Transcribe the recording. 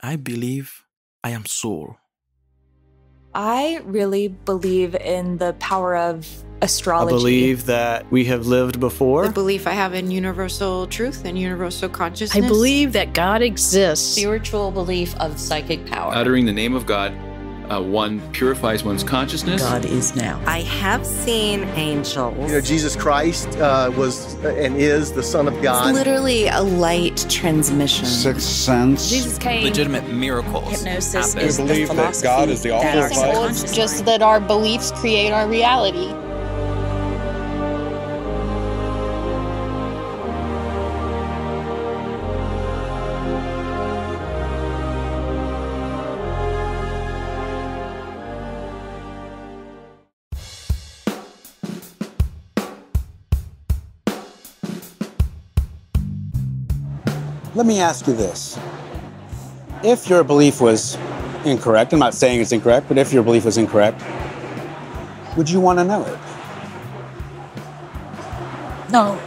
I believe I am soul. I really believe in the power of astrology. I believe that we have lived before. The belief I have in universal truth and universal consciousness. I believe that God exists. Spiritual belief of psychic power. Uttering the name of God uh, one purifies one's consciousness. God is now. I have seen angels. You know, Jesus Christ uh, was and is the Son of God. It's literally a light transmission. Sixth sense. Jesus came. Legitimate miracles. Hypnosis happen. is believe the that God is the author It's just that our beliefs create our reality. Let me ask you this. If your belief was incorrect, I'm not saying it's incorrect, but if your belief was incorrect, would you want to know it? No.